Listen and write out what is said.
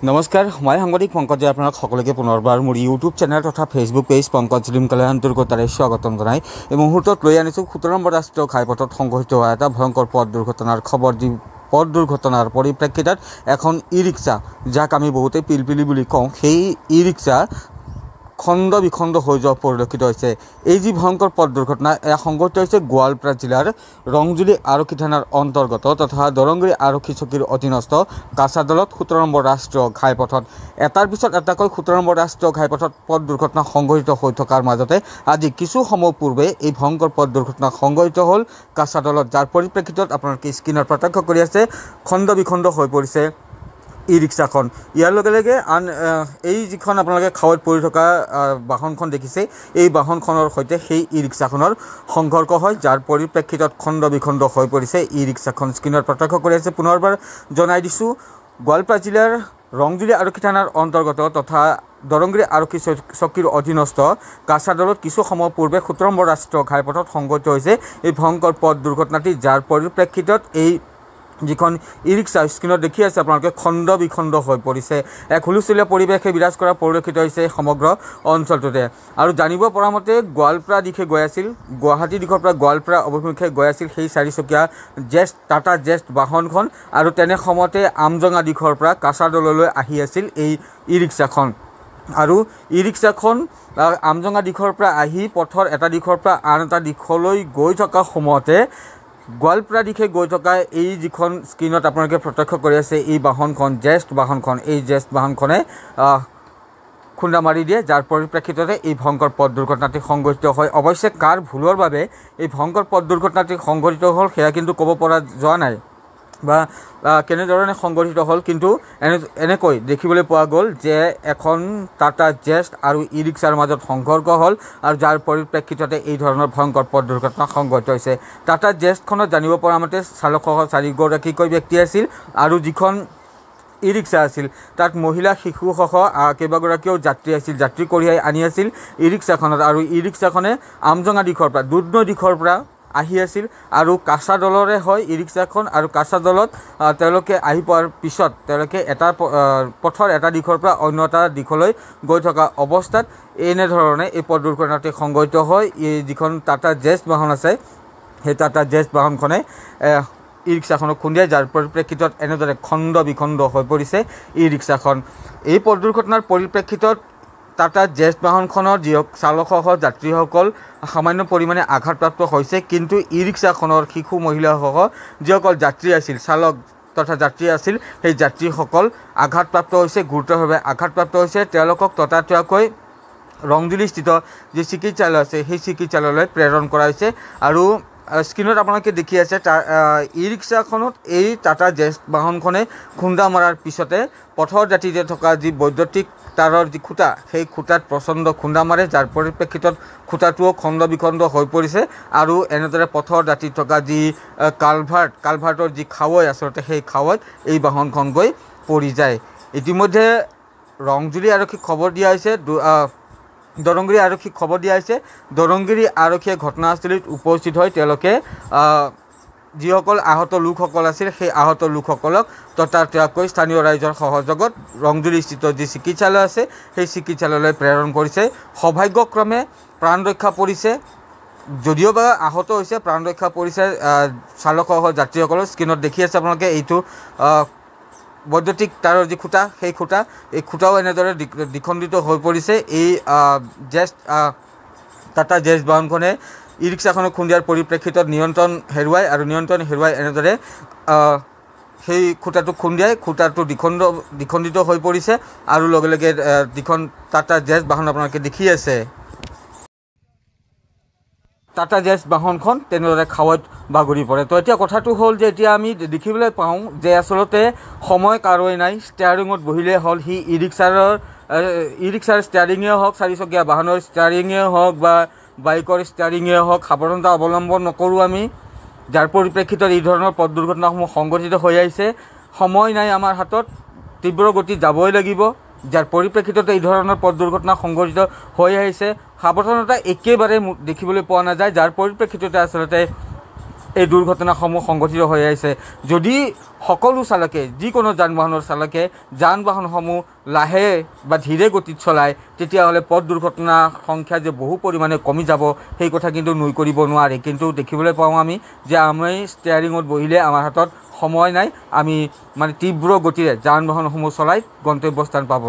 নমস্কাৰ মই সাংবাদিক পংকজে আপোনাক সকলোকে পুনৰবাৰ মোৰ ইউটিউব চেনেল তথা ফেচবুক পেজ পংকজ জিলিম কল্যাণটোৰ তাৰে স্বাগতম জনাই। এই মুহূৰ্তত লৈ আনিছোঁ সোতৰ নম্বৰ ৰাষ্ট্ৰীয় ঘাইপথত সংঘটিত হোৱা এটা ভয়ংকৰ পথ দুৰ্ঘটনাৰ খবৰ দি পথ দুৰ্ঘটনাৰ পৰিপ্ৰেক্ষিতত এখন ই ৰিক্সা যাক আমি বহুতেই পিলপিলি বুলি কওঁ সেই ই ৰিক্সা খণ্ড বিখণ্ড হৈ যোৱা পৰিলক্ষিত হৈছে। এই যি ভয়ংকৰ পথ দুৰ্ঘটনা এয়া সংঘটিত হৈছে গোৱালপাৰা জিলাৰ ৰংজুলি আৰক্ষী থানাৰ অন্তৰ্গত তথা দৰংগুৰি আৰক্ষী চকীৰ অধীনস্থ কাছাদলত সোতৰ নম্বৰ ৰাষ্ট্ৰীয় ঘাইপথত। এটাৰ পিছত এটাকৈ সোতৰ নম্বৰ ৰাষ্ট্ৰীয় ঘাইপথত পথ দুৰ্ঘটনা সংঘটিত হৈ থকাৰ মাজতে আজি কিছু সময় পূৰ্বে এই ভয়ংকৰ পথ দুৰ্ঘটনা সংঘটিত হ'ল কাছাদলত। যাৰ পৰিপ্ৰেক্ষিতত আপোনালোকে স্ক্ৰীণত প্ৰত্যক্ষ কৰি আছে খণ্ড বিখণ্ড হৈ পৰিছে। ই ৰিক্সাখন। ইয়াৰ লগে লগে আন এই যিখন আপোনালোকে খাৱৈত পৰি থকা বাহনখন দেখিছে এই বাহনখনৰ সৈতে সেই ই ৰিক্সাখনৰ সংঘৰ্ষ হয় যাৰ পৰিপ্ৰেক্ষিতত খণ্ড বিখণ্ড হৈ পৰিছে। ই ৰিক্সাখন স্ক্ৰীণত প্ৰত্যক্ষ কৰি আছে। পুনৰবাৰ জনাই দিছোঁ গোৱালপাৰা জিলাৰ ৰংজুলি আৰক্ষী থানাৰ অন্তৰ্গত তথা দৰংগিৰি আৰক্ষী চকীৰ অধীনস্থ কাছাদলত কিছু সময় পূৰ্বে সোতৰ নম্বৰ ৰাষ্ট্ৰীয় ঘাইপথত সংঘটিত হৈছে এই ভয়ংকৰ পথ দুৰ্ঘটনাটি যাৰ পৰিপ্ৰেক্ষিতত এই যিখন ই ৰিক্সা স্ক্ৰীণত দেখি আছে আপোনালোকে খণ্ড বিখণ্ড হৈ পৰিছে। এক হুলস্থলীয়া পৰিৱেশে বিৰাজ কৰা পৰিলক্ষিত হৈছে সমগ্ৰ অঞ্চলটোতে। আৰু জানিব পৰা মতে গোৱালপাৰা দিশে গৈ আছিল গুৱাহাটী দিশৰ পৰা গোৱালপাৰা অভিমুখে গৈ আছিল সেই চাৰিচকীয়া জেষ্ট টাটা জেষ্ট বাহনখন আৰু তেনে সময়তে আমজঙা দিশৰ পৰা কাছাৰদললৈ আহি আছিল এই ই ৰিক্সাখন আৰু ই ৰিক্সাখন আমজঙা দিশৰ পৰা আহি পথৰ এটা দিশৰ পৰা আন এটা দিশলৈ গৈ থকা সময়তে গোৱালপাৰা দিশে গৈ থকা এই যিখন স্ক্ৰীণত আপোনালোকে প্ৰত্যক্ষ কৰি আছে এই বাহনখন জেষ্ট বাহনখন এই জেষ্ট বাহনখনে খুন্দা মাৰি দিয়ে। যাৰ পৰিপ্ৰেক্ষিততে এই ভয়ংকৰ পথ দুৰ্ঘটনাটি সংঘটিত হয়। অৱশ্যে কাৰ ভুলৰ বাবে এই ভয়ংকৰ পথ দুৰ্ঘটনাটি সংঘটিত হ'ল সেয়া কিন্তু ক'ব পৰা যোৱা নাই। বা কেনেধৰণে সংগঠিত হ'ল কিন্তু এনে এনেকৈ দেখিবলৈ পোৱা গ'ল যে এখন টাটা জেষ্ট আৰু ই ৰিক্সাৰ মাজত সংঘৰ্ষ হ'ল আৰু যাৰ পৰিপ্ৰেক্ষিততে এই ধৰণৰ ভয়ংকৰ পথ দুৰ্ঘটনা সংঘটিত হৈছে। টাটা জেষ্টখনত জানিব পৰা মতে চালকসহ চাৰিগৰাকীকৈ ব্যক্তি আছিল আৰু যিখন ই ৰিক্সা আছিল। তাত মহিলা শিশুসহ কেইবাগৰাকীও যাত্ৰী আছিল যাত্ৰী কঢ়িয়াই আনি আছিল ই ৰিক্সাখনত আৰু ই ৰিক্সাখনে আমজঙা দিশৰ পৰা দুধনৈ দিশৰ পৰা আহি আছিল আৰু কাছা দলৰে হয় ই ৰিক্সাখন আৰু কাছা দলত তেওঁলোকে আহি পোৱাৰ পিছত তেওঁলোকে এটা পথৰ এটা দিশৰ পৰা অন্য এটা দিশলৈ গৈ থকা অৱস্থাত এনেধৰণে এই পথ দুৰ্ঘটনাটি সংঘটিত হয়। এই যিখন টাটা জেষ্ট বাহন আছে সেই টাটা জেষ্ট বাহনখনে ই ৰিক্সাখনক খুন্দিয়াই যাৰ পৰিপ্ৰেক্ষিতত এনেদৰে খণ্ড বিখণ্ড হৈ পৰিছে ই ৰিক্সাখন। এই পথ দুৰ্ঘটনাৰ পৰিপ্ৰেক্ষিতত টাটা জেষ্ট বাহনখনৰ যি চালকসহ যাত্ৰীসকল সামান্য পৰিমাণে আঘাতপ্ৰাপ্ত হৈছে। কিন্তু ই ৰিক্সাখনৰ শিশু মহিলাসহ যিসকল যাত্ৰী আছিল চালক তথা যাত্ৰী আছিল সেই যাত্ৰীসকল আঘাতপ্ৰাপ্ত হৈছে গুৰুতৰভাৱে আঘাতপ্ৰাপ্ত হৈছে। তেওঁলোকক ততাতৈয়াকৈ ৰংজুলিস্থিত যি চিকিৎসালয় আছে সেই চিকিৎসালয়লৈ প্ৰেৰণ কৰা হৈছে আৰু স্ক্ৰীণত আপোনালোকে দেখি আছে ই ৰিক্সাখনত এই টাটা জেষ্ট বাহনখনে খুন্দা মৰাৰ পিছতে পথৰ দাঁতিতে থকা যি বৈদ্যুতিক তাৰৰ যি খুঁটা সেই খুঁটাত প্ৰচণ্ড খুন্দা মাৰে যাৰ পৰিপ্ৰেক্ষিতত খুঁটাটোও খণ্ড বিখণ্ড হৈ পৰিছে আৰু এনেদৰে পথৰ দাঁতিত থকা যি কালভাৰ্ট কালভাৰ্টৰ যি খাৱৈ আচলতে সেই খাৱৈত এই বাহনখন গৈ পৰি যায়। ইতিমধ্যে ৰংজুলি আৰক্ষীক খবৰ দিয়া হৈছে দৰংগিৰি আৰক্ষীক খবৰ দিয়া হৈছে। দৰংগিৰি আৰক্ষীয়ে ঘটনাস্থলীত উপস্থিত হৈ তেওঁলোকে যিসকল আহত লোকসকল আছিল সেই আহত লোকসকলক ততাতৈয়াকৈ স্থানীয় ৰাইজৰ সহযোগত ৰংজুলিস্থিত যি চিকিৎসালয় আছে সেই চিকিৎসালয়লৈ প্ৰেৰণ কৰিছে। সৌভাগ্যক্ৰমে প্ৰাণ ৰক্ষা পৰিছে। যদিও বা আহত হৈছে প্ৰাণ ৰক্ষা পৰিছে চালকসহ যাত্ৰীসকলৰ স্ক্ৰীণত দেখি আছে আপোনালোকে। এইটো বৈদ্যুতিক তাৰৰ যি খুঁটা সেই খুঁটা এই খুঁটাও এনেদৰে দ্বিখণ্ডিত হৈ পৰিছে। এই জেষ্ট টাটা জেষ্ট বাহনখনে ই ৰিক্সাখনক খুন্দিয়াৰ পৰিপ্ৰেক্ষিতত নিয়ন্ত্ৰণ হেৰুৱাই আৰু নিয়ন্ত্ৰণ হেৰুৱাই এনেদৰে সেই খুঁটাটো খুন্দিয়াই খুঁটাটো দ্বিখণ্ড দ্বিখণ্ডিত হৈ পৰিছে আৰু লগে লগে যিখন টাটা জেষ্ট বাহন আপোনালোকে দেখি আছে। টাটা জেষ্ট বাহনখন তেনেদৰে খাৱৈত বাগৰি পৰে। তো এতিয়া কথাটো হ'ল যে এতিয়া আমি দেখিবলৈ পাওঁ যে আচলতে সময় কাৰোৱে নাই ষ্টেয়াৰিঙত বহিলেই হ'ল। সি ই ৰিক্সাৰ ই ৰিক্সাৰ ষ্টেয়াৰিঙে হওক চাৰিচকীয়া বাহনৰ ষ্টেয়াৰিঙে হওক বা বাইকৰ ষ্টেয়াৰিঙে হওক সাৱধানতা অৱলম্বন নকৰোঁ আমি। যাৰ পৰিপ্ৰেক্ষিতত এই ধৰণৰ পথ দুৰ্ঘটনাসমূহ সংঘটিত হৈ আহিছে। সময় নাই আমাৰ হাতত তীব্ৰ গতিত যাবই লাগিব। যাৰ পৰিপ্ৰেক্ষিতত এই ধৰণৰ পথ দুৰ্ঘটনা সংঘটিত হৈ আহিছে সাৱধানতা একেবাৰে দেখিবলৈ পোৱা নাযায়। যাৰ পৰিপ্ৰেক্ষিততে আচলতে এই দুৰ্ঘটনাসমূহ সংঘটিত হৈ আহিছে। যদি সকলো চালকে যিকোনো যান বাহনৰ চালকে যান বাহনসমূহ লাহে বা ধীৰে গতিত চলায় তেতিয়াহ'লে পথ দুৰ্ঘটনাৰ সংখ্যা যে বহু পৰিমাণে কমি যাব সেই কথা কিন্তু নুই কৰিব নোৱাৰি। কিন্তু দেখিবলৈ পাওঁ আমি যে আমি ষ্টেয়াৰিঙত বহিলে আমাৰ হাতত সময় নাই। আমি মানে তীব্ৰ গতিৰে যান বাহনসমূহ চলাই গন্তব্যস্থান পাবলৈ